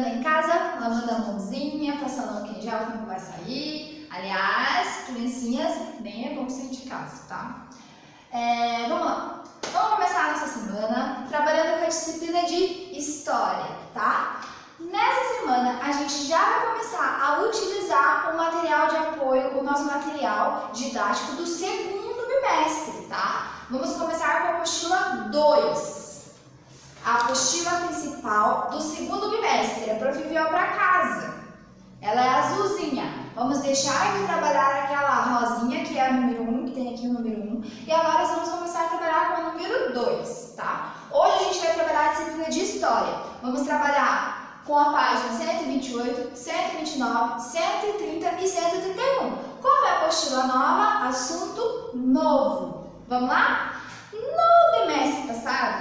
semana em casa, lavando a mãozinha, passando álcool em gel quando vai sair. Aliás, criancinhas, nem é bom sair de casa, tá? É, vamos lá. Vamos começar a nossa semana trabalhando com a disciplina de História, tá? Nessa semana, a gente já vai começar a utilizar o material de apoio, o nosso material didático do segundo bimestre, tá? Vamos começar com a apostila 2 a apostila principal do segundo bimestre. A prof enviou para casa. Ela é azulzinha. Vamos deixar de trabalhar aquela rosinha, que é a número 1, um, que tem aqui o número 1. Um, e agora nós vamos começar a trabalhar com o número 2, tá? Hoje a gente vai trabalhar a disciplina de História. Vamos trabalhar com a página 128, 129, 130 e 131. Como é a apostila nova, assunto novo. Vamos lá? No bimestre passado,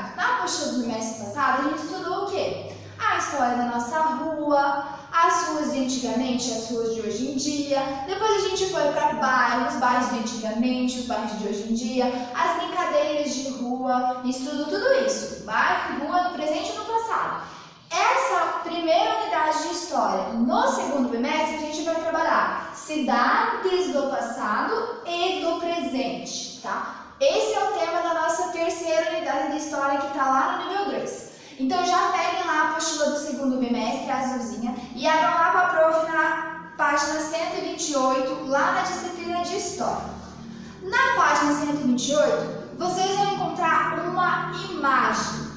apostila do bimestre passado, a gente estudou o quê? A história da nossa rua, as ruas de antigamente, as ruas de hoje em dia. Depois a gente foi para bairros, bairros de antigamente, os bairros de hoje em dia, as brincadeiras de rua, estudo tudo isso. Bairro, rua no presente e no passado. Essa primeira unidade de história, no segundo bimestre, a gente vai trabalhar cidades do passado e do presente, tá? Esse é o tema da nossa terceira unidade de história que está lá no nível 2. Então já peguem lá a apostila do segundo bimestre, a azulzinha, e abram lá com a prof na página 128, lá na disciplina de história. Na página 128, vocês vão encontrar uma imagem,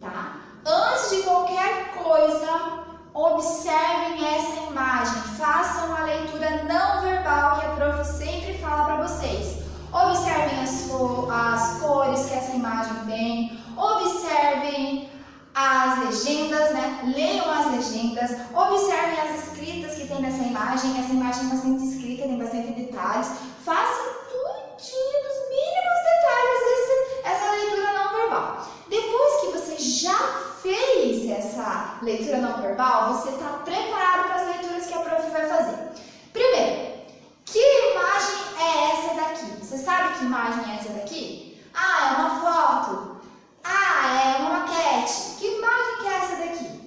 tá? Antes de qualquer coisa, observem essa imagem, façam a leitura não verbal que a prof sempre fala para vocês. Observem as, as imagem tem, observem as legendas, né? Leiam as legendas, observem as escritas que tem nessa imagem. Essa imagem é bastante escrita, tem bastante detalhes. Façam tudinho dos mínimos detalhes esse, essa leitura não verbal. Depois que você já fez essa leitura não verbal, você está preparado para as leituras que a prof vai fazer. Primeiro, que imagem é essa daqui? Você sabe que imagem é essa daqui? Ah, é uma foto. Ah, é uma maquete. Que imagem que é essa daqui?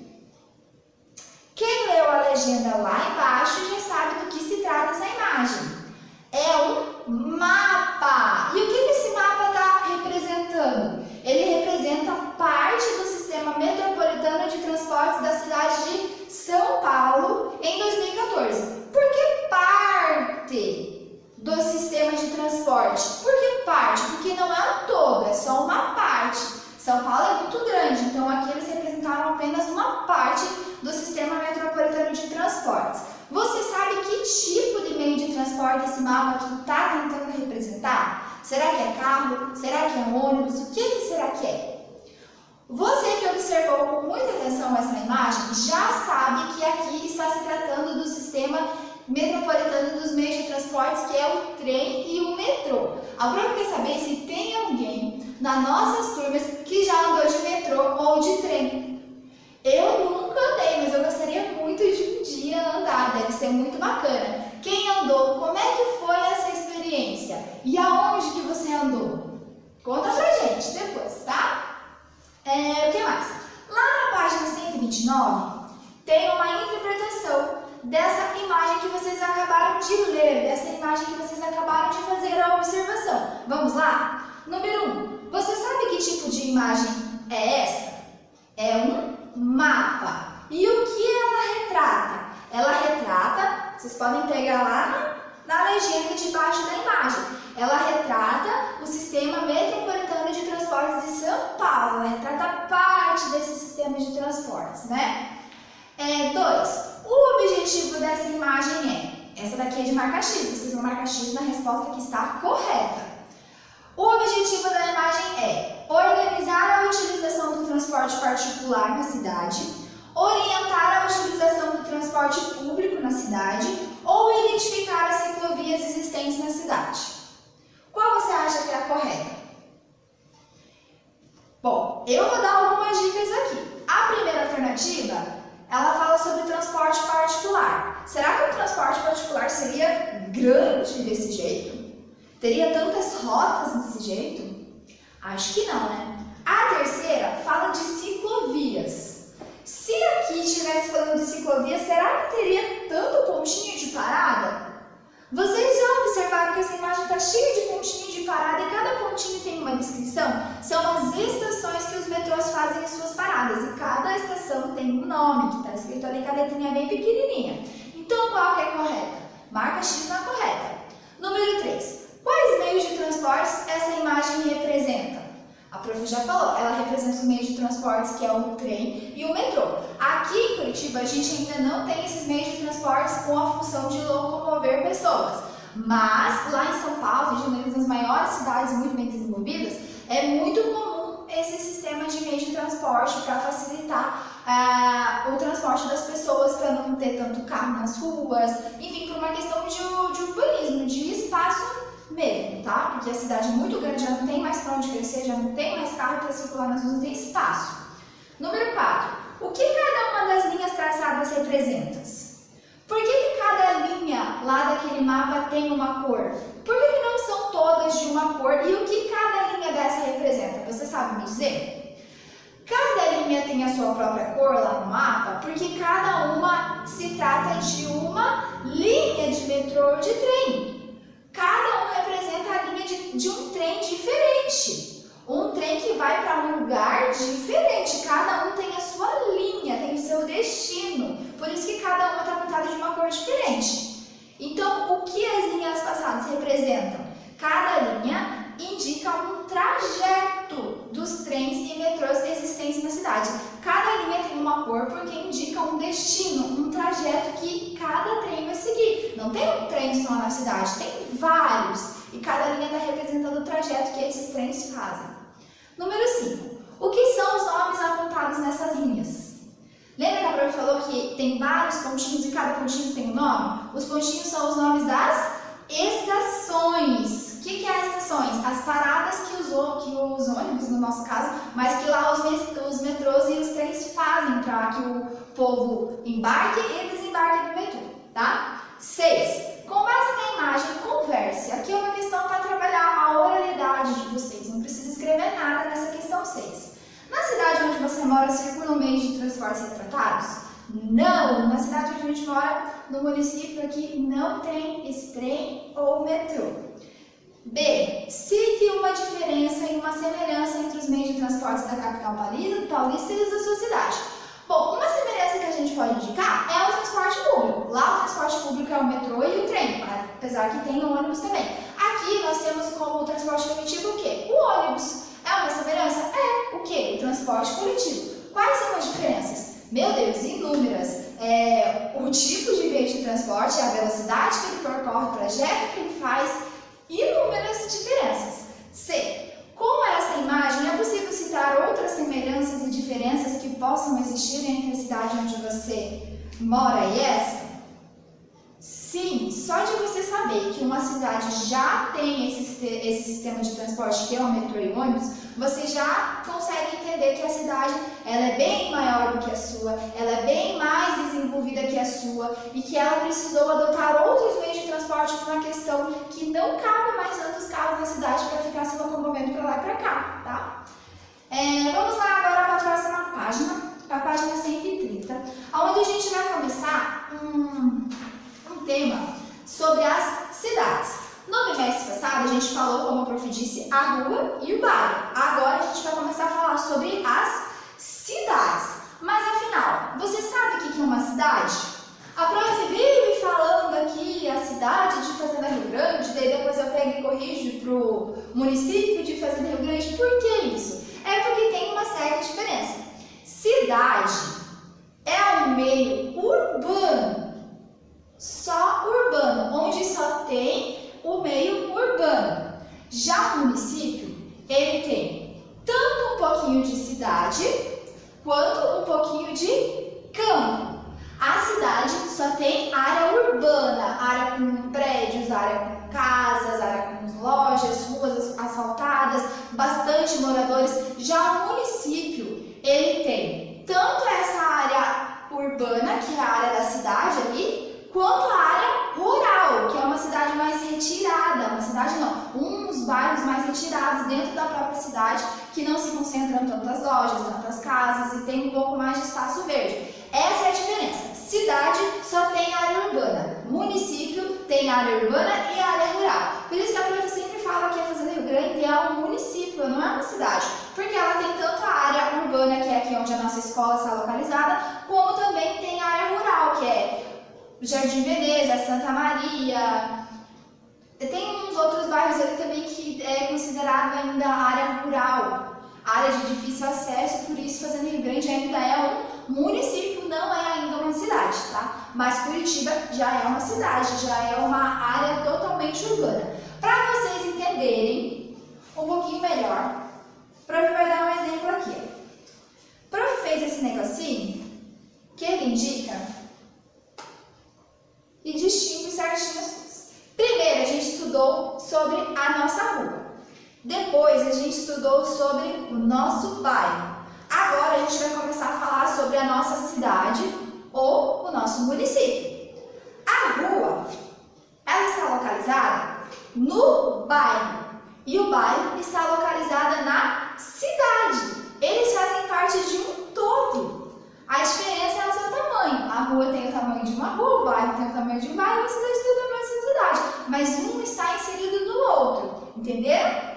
Quem leu a legenda lá embaixo já sabe do que se trata essa imagem. É um mapa. E o que esse mapa está representando? Ele representa parte do sistema metropolitano de transportes da cidade de São Paulo em 2014. Por que parte do sistema de transporte? Por que parte? Porque não é um todo, é só uma parte. São Paulo é muito grande, então aqui eles representaram apenas uma parte do sistema metropolitano de transportes. Você sabe que tipo de meio de transporte esse mapa aqui está tentando representar? Será que é carro? Será que é ônibus? O que, que será que é? Você que observou com muita atenção essa imagem já sabe que aqui está se tratando do sistema metropolitano dos meios de transportes, que é o trem e o metrô. A prova quer saber se tem alguém nas nossas turmas que já andou de metrô ou de trem. Eu nunca andei, mas eu gostaria muito de um dia andar, deve ser muito bacana. Quem andou, como é que foi E aonde que você andou? Conta pra gente depois, tá? É, o que mais? Lá na página 129 tem uma interpretação dessa imagem que vocês acabaram de ler, dessa imagem que vocês acabaram de fazer a observação. Vamos lá? Número 1. Um, você sabe que tipo de imagem é essa? É um mapa. E o que ela retrata? Ela retrata, vocês podem pegar lá na legenda debaixo da imagem. Ela retrata o sistema metropolitano de transportes de São Paulo. Ela retrata parte desse sistema de transportes, né? É, dois, o objetivo dessa imagem é, essa daqui é de marca X, vocês vão marcar X na resposta que está correta. O objetivo da imagem é organizar a utilização do transporte particular na cidade, orientar a utilização transporte público na cidade ou identificar as ciclovias existentes na cidade. Qual você acha que é a correta? Bom, eu vou dar algumas dicas aqui. A primeira alternativa ela fala sobre transporte particular. Será que o transporte particular seria grande desse jeito? Teria tantas rotas desse jeito? Acho que não, né? A terceira fala de. Se aqui estivesse falando de ciclovia, será que teria tanto pontinho de parada? Vocês já observaram que essa imagem está cheia de pontinho de parada e cada pontinho tem uma descrição? São as estações que os metrôs fazem em suas paradas e cada estação tem um nome que está escrito ali com a letrinha bem pequenininha. Então qual que é correta? Marca X na correta. Número 3. Quais meios de transportes essa imagem representa? A prof já falou, ela representa os meios de transportes que é o trem e o metrô. Aqui em Curitiba a gente ainda não tem esses meios de transportes com a função de locomover pessoas. Mas lá em São Paulo, Rio de Janeiro, maiores cidades muito bem desenvolvidas, é muito comum esse sistema de meio de transporte para facilitar uh, o transporte das pessoas, para não ter tanto carro nas ruas, enfim, por uma questão de, de urbanismo, de espaço mesmo, tá? Porque a cidade é muito grande, já não tem mais para onde crescer, já não tem mais carro para circular nas ruas, não tem espaço. Número 4. O que cada uma das linhas traçadas representa? Por que, que cada linha lá daquele mapa tem uma cor? Por que, que não são todas de uma cor? E o que cada linha dessa representa? Você sabe me dizer? Cada linha tem a sua própria cor lá no mapa, porque cada uma se trata de uma linha de metrô ou de trem. Cada um representa a linha de, um trem diferente. Um trem que vai para um lugar diferente. Cada um tem a sua linha, tem o seu destino. Por isso que cada uma está pintada de uma cor diferente. Então, o que as linhas passadas representam? Cada linha indica um trajeto dos trens e metrôs existentes na cidade. Cada linha tem uma cor porque indica um destino, um trajeto que cada trem vai seguir. Não tem um trem só na cidade, tem vários. E cada linha está representando o trajeto que esses trens fazem. Número 5. O que são os nomes apontados nessas linhas? Lembra que a prof falou que tem vários pontinhos e cada pontinho tem um nome? Os pontinhos são os nomes das estações. O que, que é estações? As paradas que os, que os ônibus, no nosso caso, mas que lá os, os metrôs e os trens fazem para que o povo embarque e desembarque do metrô, tá? 6. Com base na imagem, converse. Aqui é uma questão para trabalhar a oralidade de vocês, não precisa escrever nada nessa questão 6. Na cidade onde você mora, circulam meios de transporte retratados? Não! Na cidade onde a gente mora, no município aqui, não tem esse trem ou metrô. B. Cite uma diferença e uma semelhança entre os meios de transporte da capital paulista e os da sua cidade. Bom, uma semelhança que a gente pode indicar é o transporte público. Lá o transporte público é o metrô e o trem, apesar que tem o ônibus também. Aqui nós temos como transporte coletivo o quê? O ônibus. É uma semelhança? É. O quê? O transporte coletivo. Quais são as diferenças? Meu Deus, inúmeras. É, o tipo de meio de transporte, a velocidade que ele percorre, o trajeto que ele faz, inúmeras diferenças. C. Com essa imagem, é possível citar outras semelhanças e diferenças que possam existir entre a cidade onde você mora e essa? Sim, só de você saber que uma cidade já tem esse, esse sistema de transporte que é o metrô e ônibus, você já consegue entender que a cidade ela é bem maior do que a sua, ela é bem mais desenvolvida que a sua e que ela precisou adotar outros meios de transporte por uma questão que não cabe mais tantos carros na cidade para ficar se locomovendo para lá e para cá, tá? É, vamos lá agora para a próxima página, para a página 130, onde a gente vai começar um, um tema sobre as cidades. No bimestre passado, a gente falou, como a prof disse, a rua e o bairro. Agora a gente vai começar a falar sobre as cidades. Mas afinal, você sabe o que é uma cidade? A prof vive falando aqui a cidade de Fazenda Rio Grande, daí depois eu pego e corrijo para o município de Fazenda Rio Grande. Por que isso? É porque tem uma certa diferença. Cidade é um meio urbano, só urbano, onde só tem o meio urbano. Já o município, ele tem tanto um pouquinho de cidade, quanto um pouquinho de campo. A cidade só tem área urbana, área com prédios, área com casas, área com lojas, ruas asfaltadas, bastante moradores. Já o município, ele tem tanto essa área urbana, que é a área da cidade ali, quanto a área rural, que é uma cidade mais retirada, uma cidade não, uns bairros mais retirados dentro da própria cidade, que não se concentram tantas lojas, tantas casas e tem um pouco mais de espaço verde. Essa é a diferença. Cidade só tem área urbana, município tem área urbana e área rural. Por isso que a prof sempre fala que a Fazenda Rio Grande é um município, não é uma cidade, porque ela tem tanto a área urbana, que é aqui onde a nossa escola está localizada, como também tem a área rural, que é Jardim Veneza, Santa Maria. Tem uns outros bairros ali também que é considerado ainda área rural, área de difícil acesso, por isso Fazenda Rio Grande ainda é um município, não é ainda uma cidade, tá? Mas Curitiba já é uma cidade, já é uma área totalmente urbana. Para vocês entenderem um pouquinho melhor, prof vai dar um exemplo aqui. Prof fez esse negocinho que ele indica e distingue certinho as coisas. Primeiro, a gente estudou sobre a nossa rua. Depois, a gente estudou sobre o nosso bairro. Agora, a gente vai começar a falar sobre a nossa cidade ou o nosso município. A rua, ela está localizada no bairro e o bairro está localizada na cidade. Eles fazem parte de um todo. A diferença é o seu tamanho. A rua tem o tamanho de uma rua, o bairro tem o tamanho de um bairro, a cidade tem o tamanho de uma cidade. Mas um está inserido no outro. Entenderam?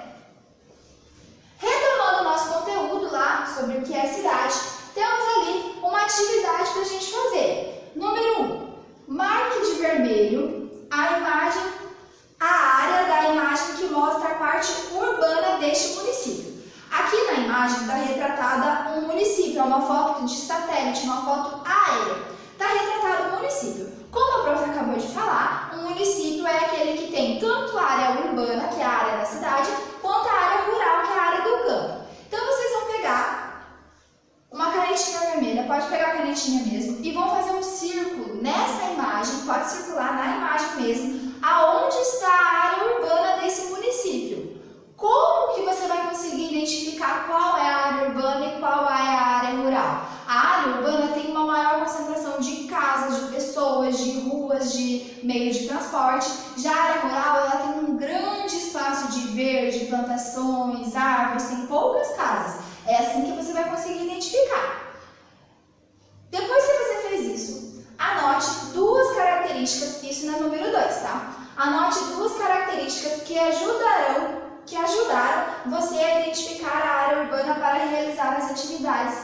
Retomando o nosso conteúdo lá sobre o que é cidade, temos ali uma atividade para a gente fazer. Número 1. Um, marque de vermelho a imagem, a área da imagem que mostra a parte urbana deste município. Aqui na imagem está retratada um município, é uma foto de satélite, uma foto aérea. Está retratado um município. Como a prof acabou de falar, um município é aquele que tem tanto a área urbana, que é a área da cidade, quanto a área rural, que é a área do campo. Então vocês vão pegar uma canetinha vermelha, pode pegar a canetinha mesmo, e vão fazer um círculo nessa imagem, pode circular na imagem mesmo, aonde está a área urbana desse município. Como que você vai conseguir identificar qual é a área urbana e qual é a área rural? A área urbana tem uma maior concentração de casas, de pessoas, de ruas, de meio de transporte. Já a área rural ela tem um grande espaço de verde, plantações, árvores, tem poucas casas. É assim que você vai conseguir identificar. Depois que você fez isso, anote duas características, isso no número 2, tá? Anote duas características que ajudarão que ajudaram você a identificar a área urbana para realizar as atividades.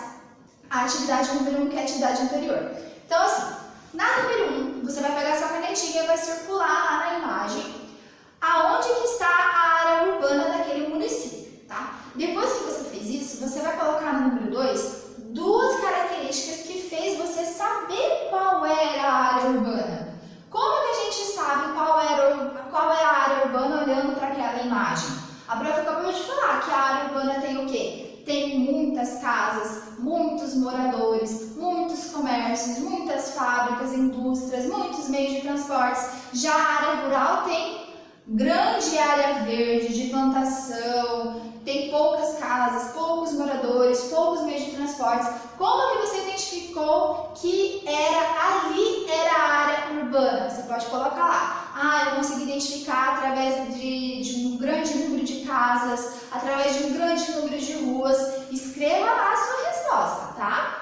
A atividade número 1, um, que é a atividade anterior. Então, assim, na número 1, um, você vai pegar sua canetinha e vai circular lá na imagem aonde que está a área urbana daquele município, tá? Depois que você fez isso, você vai colocar no número 2 duas características que fez você saber qual era a área urbana. Como que a gente sabe qual, era, qual é a área urbana olhando para aquela imagem? A prof acabou de falar que a área urbana tem o quê? Tem muitas casas, muitos moradores, muitos comércios, muitas fábricas, indústrias, muitos meios de transportes. Já a área rural tem grande área verde de plantação, tem poucas casas, poucos moradores, poucos meios de transportes. Como que você identificou que era ali era a área urbana? Você pode colocar lá. Ah, eu consegui identificar através de, de um grande número de casas, através de um grande número de ruas. Escreva lá a sua resposta, tá?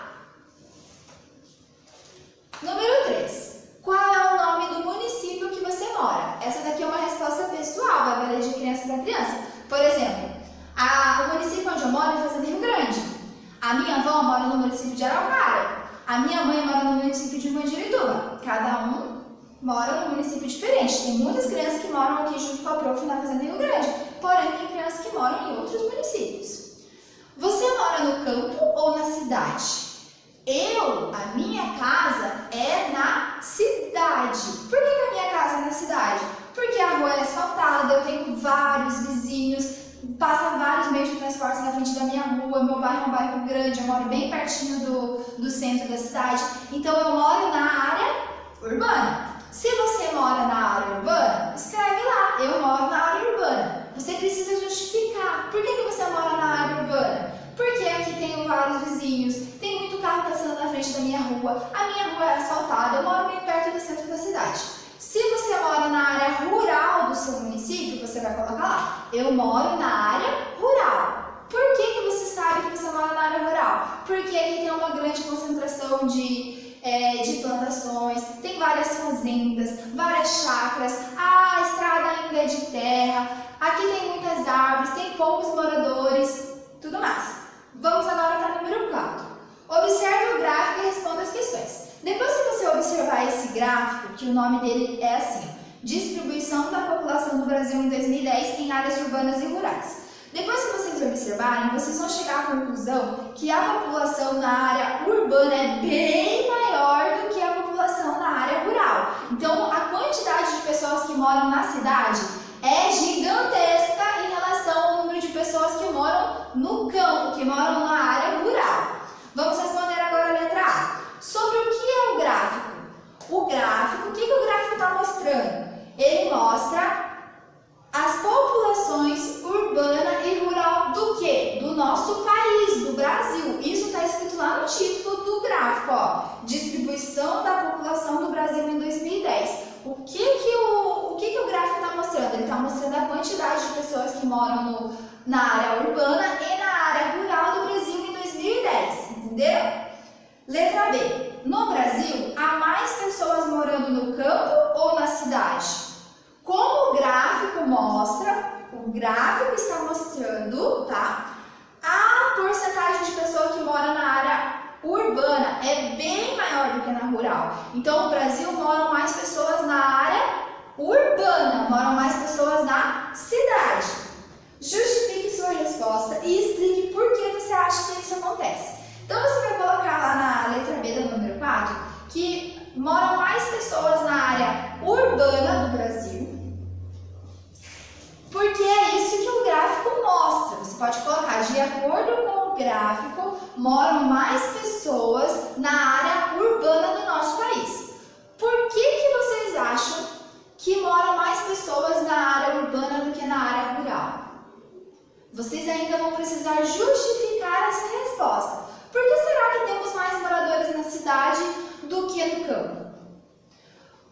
Número 3. Qual é o nome do município que você mora? Essa daqui é uma resposta pessoal, vai valer de criança para criança. Por exemplo, a, o município onde eu moro é Fazenda Rio Grande. A minha avó mora no município de Araucária. A minha mãe mora no município de Mandirituba. Cada um mora num diferente. Tem muitas crianças que moram aqui junto com a prof na Fazenda Rio Grande. Porém, tem crianças que moram em outros municípios. Você mora no campo ou na cidade? Eu, a minha casa é na cidade. Por que a minha casa é na cidade? Porque a rua é asfaltada, eu tenho vários vizinhos, passa vários meios de transporte na frente da minha rua, meu bairro é um bairro grande, eu moro bem pertinho do, do centro da cidade, então eu moro na área urbana. Se você mora na área urbana, escreve lá, eu moro na área urbana. Você precisa justificar. Por que, que você mora na área urbana? Porque aqui tenho vários vizinhos, tem muito carro passando na frente da minha rua, a minha rua é asfaltada, eu moro bem perto do centro da cidade. Se você mora na área rural do seu lá, eu moro na área rural. Por que, que você sabe que você mora na área rural? Porque aqui tem uma grande concentração de, é, de plantações, tem várias fazendas, várias chacras, a estrada ainda é de terra, aqui tem muitas árvores, tem poucos moradores, tudo mais. Vamos agora para o número 4. Observe o gráfico e responda as questões. Depois que você observar esse gráfico, que o nome dele é assim, Distribuição da população do Brasil em 2010 em áreas urbanas e rurais. Depois que vocês observarem, vocês vão chegar à conclusão que a população na área urbana é bem maior do que a população na área rural. Então, a quantidade de pessoas que moram na cidade é gigantesca em relação ao número de pessoas que moram no campo, que moram na área rural. Vamos responder agora a letra A. Sobre o que é o gráfico? O gráfico, o que, que o gráfico está mostrando? Ele mostra as populações nosso país, do Brasil. Isso está escrito lá no título do gráfico, ó. Distribuição da população do Brasil em 2010. O que que o, o, que que o gráfico está mostrando? Ele está mostrando a quantidade de pessoas que moram no, na área urbana e na área rural do Brasil em 2010, entendeu? Letra B. No Brasil, há mais pessoas morando no campo ou na cidade? Como o gráfico mostra, o gráfico está mostrando, tá? A porcentagem de pessoa que mora na área urbana é bem maior do que na rural. Então, no Brasil moram mais pessoas na área urbana, moram mais pessoas na cidade. Justifique sua resposta e explique por que você acha que isso acontece. Então, você vai colocar lá na letra B do número 4 que moram mais pessoas na área urbana do Brasil porque é isso que o gráfico mostra. Você pode colocar, de acordo com o gráfico, moram mais pessoas na área urbana do nosso país. Por que, que vocês acham que moram mais pessoas na área urbana do que na área rural? Vocês ainda vão precisar justificar essa resposta. Por que será que temos mais moradores na cidade do que no campo?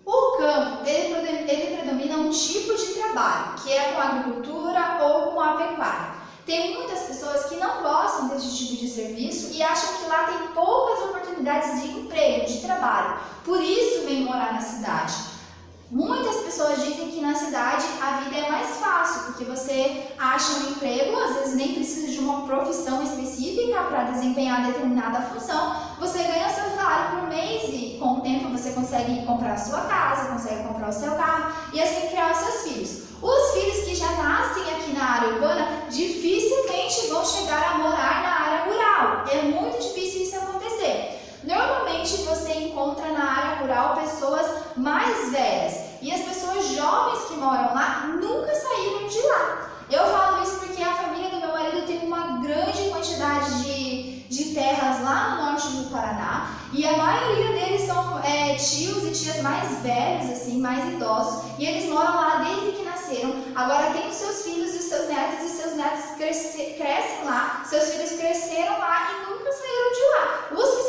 O campo, ele, ele predomina um tipo de trabalho, que é com a agricultura ou com a pecuária. Tem muitas pessoas que não gostam desse tipo de serviço e acham que lá tem poucas oportunidades de emprego, de trabalho. Por isso vem morar na cidade. Muitas pessoas dizem que na cidade a vida é mais fácil, porque você acha um emprego, às vezes nem precisa de uma profissão específica para desempenhar determinada função, você ganha seu salário por mês e com o tempo você consegue comprar a sua casa, consegue comprar o seu carro e assim criar os seus filhos. Os filhos que já nascem aqui na área urbana dificilmente vão chegar a morar na área rural. É muito difícil isso acontecer. Normalmente você encontra na área rural pessoas mais velhas e as pessoas jovens que moram lá nunca saíram de lá. Eu falo isso porque a família do meu marido tem uma grande quantidade de, de terras lá no norte do Paraná e a maioria deles são é, tios e tias mais velhos, assim, mais idosos, e eles moram lá desde que nasceram. Agora tem os seus filhos e os seus netos, e seus netos cresce, crescem lá, seus filhos cresceram lá e nunca saíram de lá. Os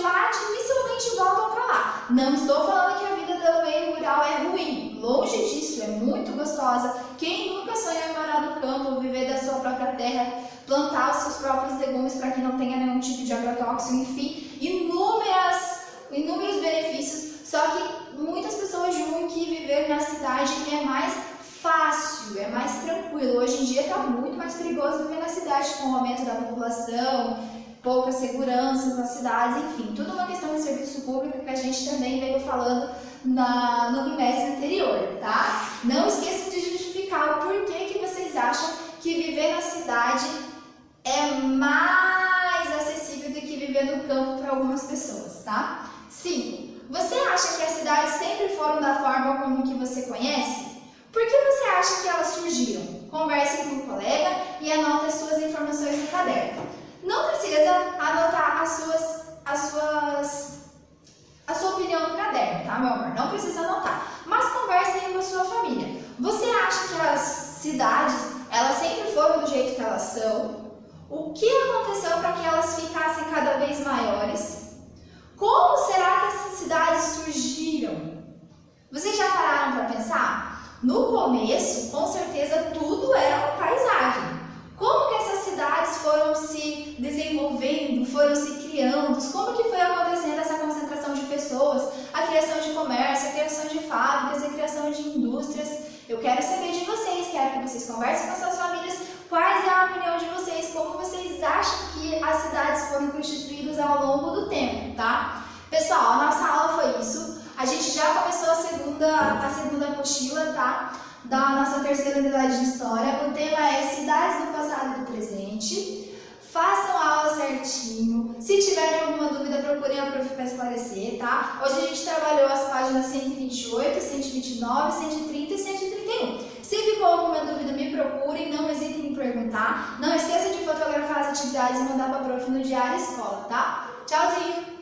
lá dificilmente voltam para lá. Não estou falando que a vida do meio rural é ruim, longe disso, é muito gostosa. Quem nunca sonhou em morar no campo, viver da sua própria terra, plantar os seus próprios legumes para que não tenha nenhum tipo de agrotóxico, enfim, inúmeras, inúmeros benefícios. Só que muitas pessoas julgam que viver na cidade é mais fácil, é mais tranquilo. Hoje em dia está muito mais perigoso viver na cidade com o aumento da população, pouca segurança nas cidades, enfim, tudo uma questão de serviço público que a gente também veio falando na, no bimestre anterior, tá? Não esqueçam de justificar o porquê que vocês acham que viver na cidade é mais acessível do que viver no campo para algumas pessoas, tá? 5. Você acha que as cidades sempre foram da forma como que você conhece? Por que você acha que elas surgiram? Converse com um colega e anote as suas informações no caderno. Não precisa anotar as suas, as suas, a sua opinião no caderno, tá, meu amor? Não precisa anotar. Mas converse aí com a sua família. Você acha que as cidades, elas sempre foram do jeito que elas são? O que aconteceu para que elas ficassem cada vez maiores? Como será que essas cidades surgiram? Vocês já pararam para pensar? No começo, com certeza, tudo era uma paisagem. Como que essas cidades foram se desenvolvendo, foram se criando, como que foi acontecendo essa concentração de pessoas, a criação de comércio, a criação de fábricas, a criação de indústrias. Eu quero saber de vocês, quero que vocês conversem com suas famílias, quais é a opinião de vocês, como vocês acham que as cidades foram constituídas ao longo do tempo, tá? Pessoal, a nossa aula foi isso. A gente já começou a segunda, a segunda apostila, tá? Da nossa terceira unidade de história. O tema é cidades do passado e do presente. Façam a aula certinho. Se tiverem alguma dúvida, procurem a prof para esclarecer, tá? Hoje a gente trabalhou as páginas 128, 129, 130 e 131. Se ficou alguma dúvida, me procurem, não hesitem em perguntar. Não esqueça de fotografar as atividades e mandar para a prof no diário escola, tá? Tchauzinho!